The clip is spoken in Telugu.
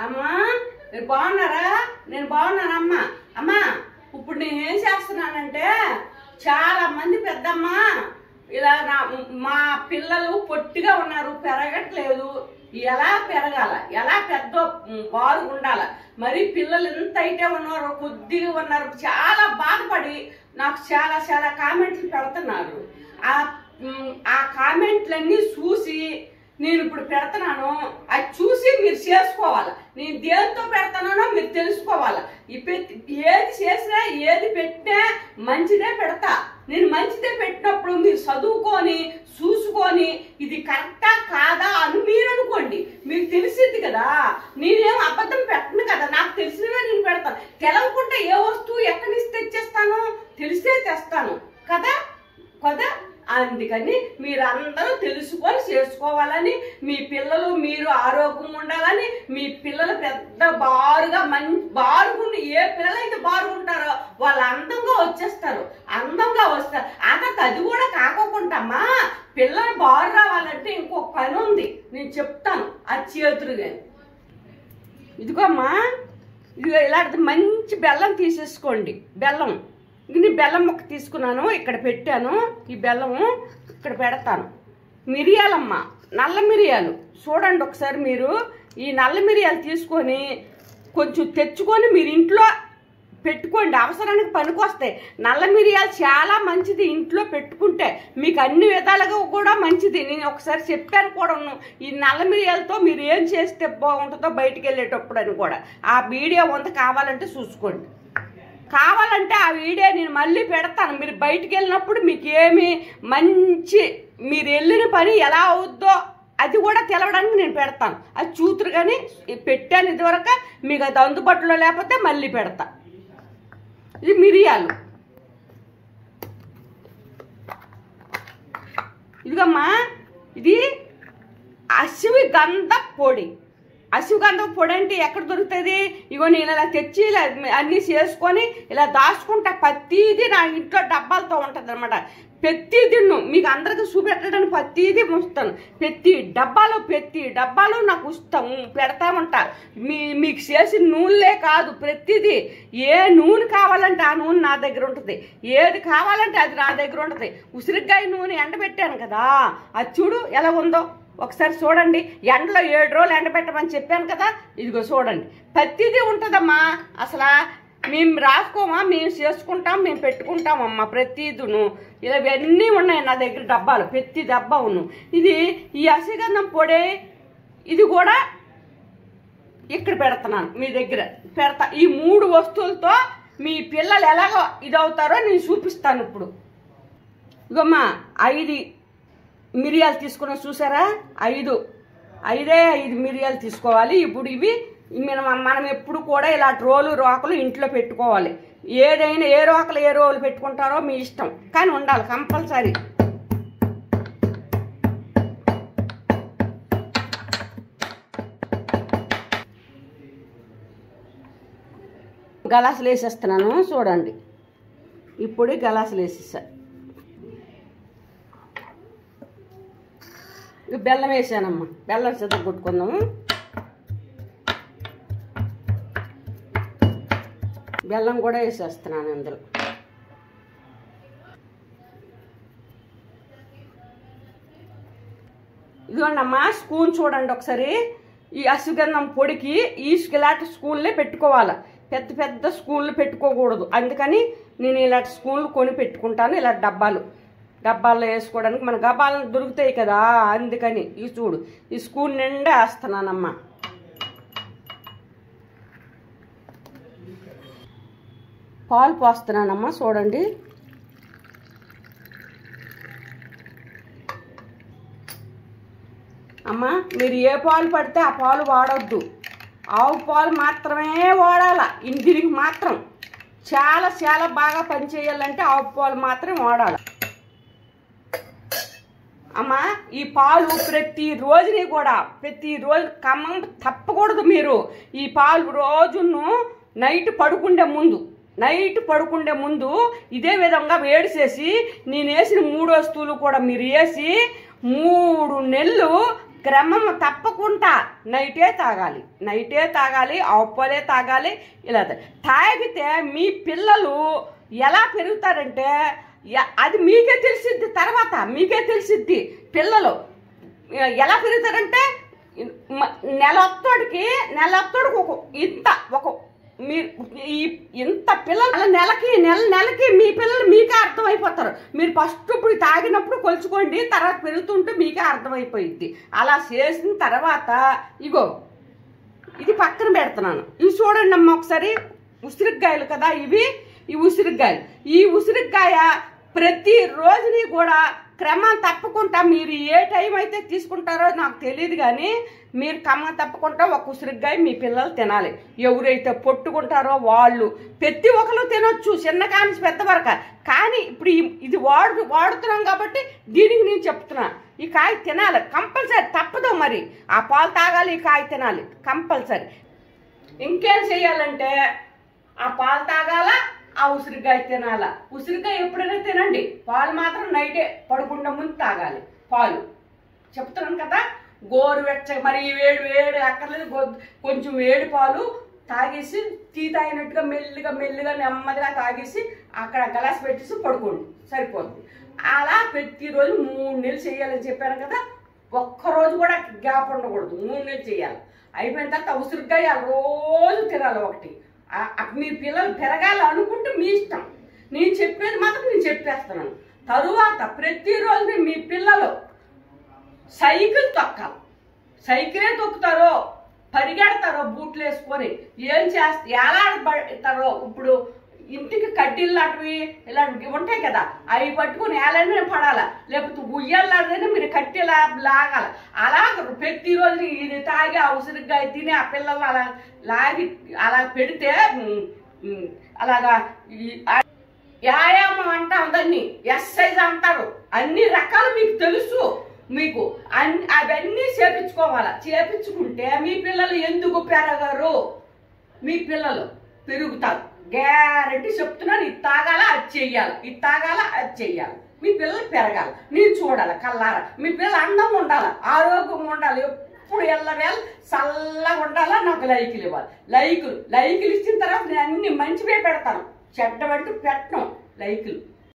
అమ్మా మీరు బాగున్నారా? నేను బాగున్నానమ్మా అమ్మా. ఇప్పుడు నేను ఏం చేస్తున్నానంటే చాలా మంది పెద్దమ్మ ఇలా నా మా పిల్లలు పొట్టిగా ఉన్నారు పెరగట్లేదు. ఎలా పెరగాల? ఎలా పెద్ద బారు ఉండాల? మరి పిల్లలు ఎంత అయితే ఉన్నారు కొద్దిగా ఉన్నారు. చాలా బాధపడి నాకు చాలా చాలా కామెంట్లు పెడుతున్నారు. ఆ ఆ కామెంట్లన్నీ చూసి నేను ఇప్పుడు పెడతాను అది చూసి మీరు చేసుకోవాలి. నేను దేనితో పెడతానో మీరు తెలుసుకోవాలి. ఏది చేసినా ఏది పెట్టినా మంచిదే పెడతా. నేను మంచిదే పెట్టినప్పుడు మీరు చదువుకొని చూసుకొని ఇది కరెక్టా కాదా అని మీరు అనుకోండి మీకు తెలిసింది కదా నేనేం అబద్ధం పెట్టను కదా నాకు తెలిసినవే నేను పెడతాను తెలవకుండా ఏ వస్తువు ఎక్కడి నుంచి తెచ్చేస్తాను తెలిస్తే తెస్తాను కదా కదా అందుకని మీరందరూ తెలుసుకొని ఉండాలని మీ పిల్లలు మీరు ఆరోగ్యం ఉండాలని మీ పిల్లలు పెద్ద బారుగా మంచి బారుగుండి ఏ పిల్లలైతే బారుగుంటారో వాళ్ళు అందంగా వచ్చేస్తారు అందంగా వస్తారు. అక్కడ అది కూడా కాకోకుండామా పిల్లలు బారు రావాలంటే ఇంకొక పని ఉంది. నేను చెప్తాను అది చేతులుగా ఇదిగోమ్మా ఇదిగో ఇలాంటి మంచి బెల్లం తీసేసుకోండి బెల్లం. ఇది బెల్లం ముక్క తీసుకున్నాను ఇక్కడ పెట్టాను ఈ బెల్లము ఇక్కడ పెడతాను. మిరియాలమ్మ. నల్ల మిరియాలు. చూడండి ఒకసారి మీరు. ఈ నల్ల మిరియాలు తీసుకొని కొంచెం తెచ్చుకొని మీరు ఇంట్లో పెట్టుకోండి. అవసరానికి పనికొస్తాయి. నల్ల మిరియాలు చాలా మంచిది ఇంట్లో పెట్టుకుంటే. మీకు అన్ని విధాలుగా కూడా మంచిది. నేను ఒకసారి చెప్పాను కూడా ఈ నల్ల మిరియాలతో మీరు ఏం చేస్తే బాగుంటుందో బయటికి వెళ్ళేటప్పుడు అని కూడా. ఆ వీడియో వంత కావాలంటే చూసుకోండి. కావాలంటే ఆ వీడియో నేను మళ్ళీ పెడతాను. మీరు బయటికి వెళ్ళినప్పుడు మీకు ఏమి మంచి మీరు వెళ్ళిన పని ఎలా అవుద్దో అది కూడా తెలవడానికి నేను పెడతాను. అది చూతురు కానీ పెట్టాను ఇదివరకు మీకు అది అందుబాటులో లేకపోతే మళ్ళీ పెడతా. ఇది మిరియాలు. ఇదిగమ్మా ఇది అశ్వి గంధ పొడి. అశ్వగంధం పొడి అంటే ఎక్కడ దొరుకుతుంది? ఇగో నేను ఇలా తెచ్చి ఇలా అన్నీ చేసుకొని ఇలా దాచుకుంటా. ప్రతీది నా ఇంట్లో డబ్బాలతో ఉంటుంది అనమాట ప్రతిదీ మీకు అందరికి చూపెట్టడానికి ప్రతిదీ ఉంచుతాను ప్రతి డబ్బాలో ప్రతి డబ్బాలో నాకు ఉంచుతాము పెడతా ఉంటా. మీ మీకు చేసిన నూనెలే కాదు ప్రతిదీ. ఏ నూనె కావాలంటే ఆ నూనె నా దగ్గర ఉంటుంది. ఏది కావాలంటే అది నా దగ్గర ఉంటుంది. ఉసిరికాయ నూనె ఎండబెట్టాను కదా. అది చూడు ఎలా ఉందో. ఒకసారి చూడండి ఎండలో ఏడు రోజులు ఎండబెట్టమని చెప్పాను కదా ఇదిగో చూడండి. ప్రతిదీ ఉంటుందమ్మా. అసలు మేము రాసుకోమా మేము చేసుకుంటాం మేము పెట్టుకుంటామమ్మా ప్రతిదును. ఇలా ఇవన్నీ ఉన్నాయి నా దగ్గర డబ్బాలు ప్రతి డబ్బా ఉను ఇది ఈ అసిగంధం పొడి ఇది కూడా ఇక్కడ పెడుతున్నాను మీ దగ్గర. పెడతా ఈ మూడు వస్తువులతో మీ పిల్లలు ఎలాగో ఇది అవుతారో నేను చూపిస్తాను ఇప్పుడు. ఇగమ్మా ఐదు మిరియాలు తీసుకున్న చూసారా? ఐదు. ఐదే ఐదు మిరియాలు తీసుకోవాలి. ఇప్పుడు ఇవి మనం మనం ఎప్పుడు కూడా ఇలాంటి రోలు రోకలు ఇంట్లో పెట్టుకోవాలి. ఏదైనా ఏ రోకలు ఏ రోలు పెట్టుకుంటారో మీ ఇష్టం. కానీ ఉండాలి కంపల్సరీ. గలాసులు వేసేస్తున్నాను చూడండి. ఇప్పుడు గలాసులు వేసేసా. బెల్లం వేసానమ్మా. బెల్లం సిద్ధ కొట్టుకుందాము. బెల్లం కూడా వేసేస్తున్నాను ఇందులో. ఇదిగోండమ్మా స్పూన్ చూడండి ఒకసారి. ఈ అసుగంధం పొడికి ఈ ఇలాంటి స్కూన్లే పెట్టుకోవాలి. పెద్ద పెద్ద స్కూన్లు పెట్టుకోకూడదు. అందుకని నేను ఇలాంటి స్కూన్లు కొని పెట్టుకుంటాను ఇలా డబ్బాలు. డబ్బాల్లో వేసుకోవడానికి మన గబ్బాలు దొరుకుతాయి కదా అందుకని. ఈ చూడు ఈ స్కూల్ నిండా వేస్తున్నానమ్మా. పాలు పోస్తున్నానమ్మా చూడండి. అమ్మా మీరు ఏ పాలు పడితే ఆ పాలు వాడొద్దు. ఆవు పాలు మాత్రమే వాడాల ఇంటికి మాత్రం. చాలా చాలా బాగా పనిచేయాలంటే ఆవు పాలు మాత్రం వాడాలి. అమ్మ ఈ పాలు ప్రతి రోజుని కూడా ప్రతి రోజు కమ్మం తప్పకూడదు మీరు. ఈ పాలు రోజును నైట్ పడుకుండే ముందు నైట్ పడుకుండే ముందు ఇదే విధంగా వేడి చేసి నేను వేసిన మూడు వస్తువులు కూడా మీరు వేసి మూడు నెలలు క్రమం తప్పకుండా నైటే తాగాలి. నైటే తాగాలి ఆవుపాలే తాగాలి ఇలా తాగితే మీ పిల్లలు ఎలా పెరుగుతారంటే అది మీకే తెలిసిద్ది తర్వాత మీకే తెలిసిద్ది పిల్లలు. ఎలా పెరుగుతారంటే నెలొత్తోడికి నెలొత్తోడికి ఒక ఇంత ఒక మీరు ఈ ఇంత పిల్లలు నెలకి నెల నెలకి మీ పిల్లలు మీకే అర్థమైపోతారు. మీరు ఫస్ట్ ఇప్పుడు తాగినప్పుడు కొలుచుకోండి తర్వాత పెరుగుతుంటే మీకే అర్థమైపోయింది అలా చేసిన తర్వాత ఇగో ఇది పక్కన పెడుతున్నాను. ఇవి చూడండి అమ్మ ఒకసారి ఉసిరికాయలు కదా ఇవి. ఈ ఉసిరికాయలు ఈ ఉసిరికాయ ప్రతి రోజుని కూడా క్రమం తప్పకుండా మీరు ఏ టైం అయితే తీసుకుంటారో నాకు తెలియదు కానీ మీరు క్రమం తప్పకుండా ఒక ఉసిరికాయ మీ పిల్లలు తినాలి. ఎవరైతే పొట్టుకుంటారో వాళ్ళు ప్రతి ఒక్కరు తినొచ్చు చిన్న కాని పెద్ద వరకు. కానీ ఇప్పుడు ఇది వాడు వాడుతున్నాం కాబట్టి దీనికి నేను చెప్తున్నా. ఈ కాయ తినాలి. కంపల్సరీ తప్పదు మరి. ఆ పాలు తాగాలి ఈ కాయ తినాలి. కంపల్సరీ. ఇంకేం చేయాలంటే ఆ పాలు తాగాల? ఆ ఉసిరికాయ తినాల? ఉసిరికాయ ఎప్పుడైనా తినండి. పాలు మాత్రం నైటే పడుకుండా ముందు తాగాలి. పాలు. చెప్తున్నాను కదా గోరువెచ్చ మరి వేడి వేడి అక్కర్లేదు కొంచెం వేడి పాలు తాగేసి టీ తాగినట్టుగా మెల్లిగా మెల్లిగా నెమ్మదిగా తాగేసి అక్కడ గ్లాస్ పెట్టేసి పడుకోండి. సరిపోతుంది అలా ప్రతిరోజు మూడు నెలలు చేయాలని చెప్పాను కదా ఒక్కరోజు కూడా గ్యాప్ ఉండకూడదు. మూడు నెలలు చేయాలి. అయిపోయిన తర్వాత ఉసిరికాయ రోజు తినాలి ఒకటి. మీ పిల్లలు పెరగాలి అనుకుంటే మీ ఇష్టం. నేను చెప్పేది మాత్రం నేను చెప్పేస్తున్నాను. తరువాత ప్రతిరోజు మీ పిల్లలు సైకిల్ తొక్కాలి. సైకిలే తొక్కుతారో పరిగెడతారో బూట్లు వేసుకొని ఏం చేస్త ఎలాడతారో ఇప్పుడు ఇంటికి కడ్డీలు లాంటివి ఇలాంటివి ఉంటాయి కదా అవి పట్టుకుని ఏలైనా పడాలా? లేకపోతే ఉయ్యాలనే మీరు కట్టేలా లాగాల. అలా ప్రతిరోజు ఇది తాగి అవసరంగా తిని ఆ పిల్లలు అలా లాగి అలా పెడితే అలాగా వ్యాయామం అంటాం దాన్ని ఎక్సైజ్ అంటారు. అన్ని రకాలు మీకు తెలుసు మీకు. అన్ని అవన్నీ చేపించుకోవాలా. చేపించుకుంటే మీ పిల్లలు ఎందుకు పెరగరు? మీ పిల్లలు పెరుగుతారు. గ్యారెంటీ చెప్తున్నాను ఇది తాగాల అది చెయ్యాలి. ఇది తాగాల అది చెయ్యాలి. మీ పిల్లలు పెరగాలి. నేను చూడాలి కల్లార మీ పిల్లలు అందంగా ఉండాలి ఆరోగ్యంగా ఉండాలి. ఎప్పుడు ఎల్లవేళ చల్లగా ఉండాలా? నాకు లైకులు ఇవ్వాలి. లైకులు. లైకులు ఇచ్చిన తర్వాత నేను అన్ని మంచివే పెడతాను. చెడ్డవంటూ పెట్టను. లైకులు.